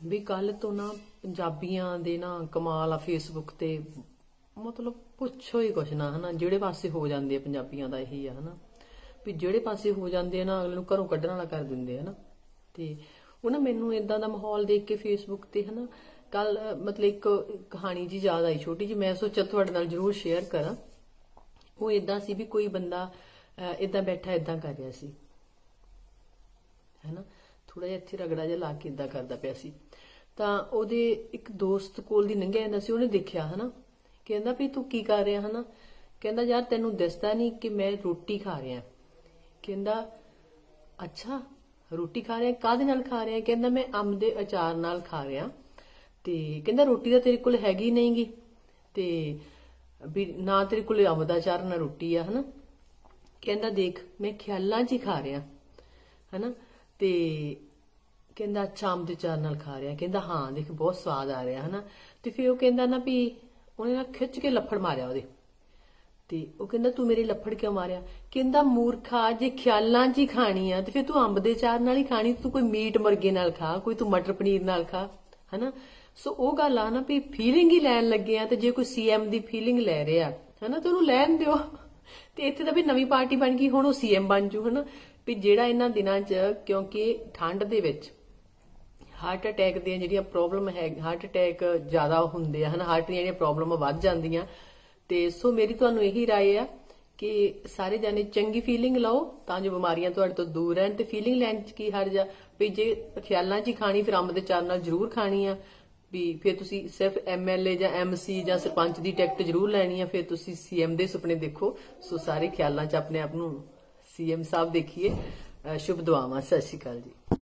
ਵੀ ਕੱਲ ਤੋਂ ਨਾ ਪੰਜਾਬੀਆਂ ਦੇ ਨਾ ਕਮਾਲ ਆ ਫੇਸਬੁੱਕ ਤੇ, ਮਤਲਬ ਪੁੱਛੋ ਹੀ ਕੁਛ ਨਾ, ਹਨਾ? ਜਿਹੜੇ ਪਾਸੇ ਹੋ ਜਾਂਦੇ ਆ ਪੰਜਾਬੀਆਂ ਦਾ ਇਹੀ ਆ, ਹਨਾ? ਵੀ ਜਿਹੜੇ ਪਾਸੇ ਹੋ ਜਾਂਦੇ ਆ ਨਾ, ਅਗਲੇ ਨੂੰ ਘਰੋਂ ਕੱਢਣ ਵਾਲਾ ਕਰ ਦਿੰਦੇ ਆ, ਹਨਾ? ਤੇ ਉਹ ਨਾ ਮੈਨੂੰ ਇਦਾਂ ਦਾ ਮਾਹੌਲ ਦੇਖ ਕੇ ਫੇਸਬੁੱਕ ਤੇ, ਹਨਾ ਕੱਲ ਮਤਲਬ ਇੱਕ ਕਹਾਣੀ ਜੀ ਯਾਦ ਆਈ ਛੋਟੀ ਜੀ ਮੈਂ ਸੋਚਿਆ ਤੁਹਾਡੇ ਨਾਲ ਜ਼ਰੂਰ ਸ਼ੇਅਰ ਕਰਾਂ। ਉਹ ਇਦਾਂ ਸੀ ਵੀ ਕੋਈ ਬੰਦਾ ਇਦਾਂ ਬੈਠਾ ਇਦਾਂ ਕਰ ਰਿਹਾ ਸੀ। ਹੈਨਾ? ਥੋੜਾ ਜਿਹਾ ਇੱਥੇ ਰਗੜਾ ਜਿਹਾ ਲਾ ਕੇ ਇਦਾਂ ਕਰਦਾ ਪਿਆ ਸੀ। ਤਾਂ ਉਹਦੇ ਇੱਕ ਦੋਸਤ ਕੋਲ ਦੀ ਲੰਘਿਆ ਜਾਂਦਾ ਸੀ, ਉਹਨੇ ਦੇਖਿਆ, ਹਨਾ? ਕਹਿੰਦਾ ਵੀ ਤੂੰ ਕੀ ਕਰ ਰਿਹਾ, ਹਨਾ? ਕਹਿੰਦਾ, ਯਾਰ, ਤੈਨੂੰ ਦਿਸਦਾ ਨਹੀਂ ਕਿ ਮੈਂ ਰੋਟੀ ਖਾ ਰਿਹਾ। ਕਹਿੰਦਾ, ਅੱਛਾ, ਰੋਟੀ ਖਾ ਰਿਹਾ, ਕਾਹਦੇ ਨਾਲ ਖਾ ਰਿਹਾ? ਕਹਿੰਦਾ, ਮੈਂ ਅੰਬ ਦੇ ਅਚਾਰ ਨਾਲ ਖਾ ਰਿਹਾ। ਤੇ ਕਹਿੰਦਾ, ਰੋਟੀ ਤਾਂ ਤੇਰੇ ਕੋਲ ਹੈਗੀ ਨਹੀਂਗੀ। ਤੇ ਵੀ ਨਾ ਤੇਰੇ ਕੋਲ ਅੰਬ ਦਾ ਅਚਾਰ, ਨਾ ਰੋਟੀ ਆ, ਹਨਾ? ਕਹਿੰਦਾ, ਦੇਖ, ਮੈਂ ਖਿਆਲਾਂ 'ਚ ਹੀ ਖਾ ਰਿਹਾ। ਹਨਾ? ਤੇ ਕਹਿੰਦਾ, ਅੱਛਾ, ਅੰਬ ਦੇ ਚਾਰ ਨਾਲ ਖਾ ਰਿਹਾ। ਕਹਿੰਦਾ, ਹਾਂ, ਦੇਖ, ਬਹੁਤ ਸਵਾਦ ਆ ਰਿਹਾ, ਹਨਾ? ਤੇ ਫਿਰ ਉਹ ਕਹਿੰਦਾ ਨਾ ਵੀ ਉਹਨੇ ਨਾ ਖਿੱਚ ਕੇ ਲੱਫੜ ਮਾਰਿਆ ਉਹਦੇ। ਤੇ ਉਹ ਕਹਿੰਦਾ, ਤੂੰ ਮੇਰੇ ਲੱਫੜ ਕਿਉਂ ਮਾਰਿਆ? ਕਹਿੰਦਾ, ਮੂਰਖਾ, ਜੇ ਖਿਆਲਾਂ 'ਚ ਹੀ ਖਾਣੀ ਆ, ਤੇ ਫਿਰ ਤੂੰ ਅੰਬ ਦੇ ਚਾਰ ਨਾਲ ਹੀ ਖਾਣੀ, ਤੂੰ ਕੋਈ ਮੀਟ ਮੁਰਗੇ ਨਾਲ ਖਾ, ਕੋਈ ਤੂੰ ਮਟਰ ਪਨੀਰ ਨਾਲ ਖਾ, ਹਨਾ? ਸੋ ਉਹ ਗੱਲ ਆ ਨਾ ਵੀ ਫੀਲਿੰਗ ਹੀ ਲੈਣ ਲੱਗੇ ਆ, ਤੇ ਜੇ ਕੋਈ ਸੀਐਮ ਦੀ ਫੀਲਿੰਗ ਲੈ ਰਿਹਾ, ਹਨਾ, ਤੇ ਉਹਨੂੰ ਲੈਣ ਦਿਓ। ਤੇ ਇੱਥੇ ਤਾਂ ਵੀ ਨਵੀਂ ਪਾਰਟੀ ਬਣ ਗਈ, ਹੁਣ ਉਹ ਸੀਐਮ ਬਣ ਜੂ, ਹਨਾ? ਵੀ ਜਿਹੜਾ ਇਹਨਾਂ ਦਿਨਾਂ 'ਚ, ਕਿਉਂਕਿ ਠੰਡ ਦੇ ਵਿੱਚ ਹਾਰਟ ਅਟੈਕ ਦੀਆਂ ਜਿਹੜੀਆਂ ਪ੍ਰੋਬਲਮ ਹੈ ਹਾਰਟ ਅਟੈਕ ਜ਼ਿਆਦਾ ਹੁੰਦੇ ਆ ਹਨਾ ਹਾਰਟ ਦੀਆਂ ਜਿਹੜੀਆਂ ਪ੍ਰੋਬਲਮ ਵੱਧ ਜਾਂਦੀਆਂ ਤੇ ਸੋ ਮੇਰੀ ਤੁਹਾਨੂੰ ਇਹੀ رائے ਆ ਕਿ ਸਾਰੇ ਜਾਨੇ ਚੰਗੀ ਫੀਲਿੰਗ ਲਓ ਤਾਂ ਜੋ ਬਿਮਾਰੀਆਂ ਤੁਹਾਡੇ ਤੋਂ ਦੂਰ ਰਹਿਣ ਤੇ ਫੀਲਿੰਗ ਲੈਣ ਚ ਕੀ ਹਰਜ ਆ ਵੀ ਜੇ ਖਿਆਲਾਂ 'ਚ ਹੀ ਖਾਣੀ ਫਿਰ ਅੰਬ ਦੇ ਚਾਰ ਨਾਲ ਜ਼ਰੂਰ ਖਾਣੀ ਆ ਵੀ ਫਿਰ ਤੁਸੀਂ ਸਿਰਫ ਐਮਐਲਏ ਜਾਂ ਐਮਸੀ ਜਾਂ ਸਰਪੰਚ ਦੀ ਟਿਕਟ ਜ਼ਰੂਰ ਲੈਣੀ ਆ ਫਿਰ ਤੁਸੀਂ ਸੀਐਮ ਦੇ ਸੁਪਨੇ ਦੇਖੋ ਸੋ ਸਾਰੇ ਖਿਆਲਾਂ 'ਚ ਆਪਣੇ ਆਪ ਨੂੰ ਸੀਐਮ ਸਾਹਿਬ ਦੇਖੀਏ ਅਹ ਸ਼ੁਭ ਦੁਆਵਾਂ ਸਤਿ ਸ਼੍ਰੀ ਅਕਾਲ ਜੀ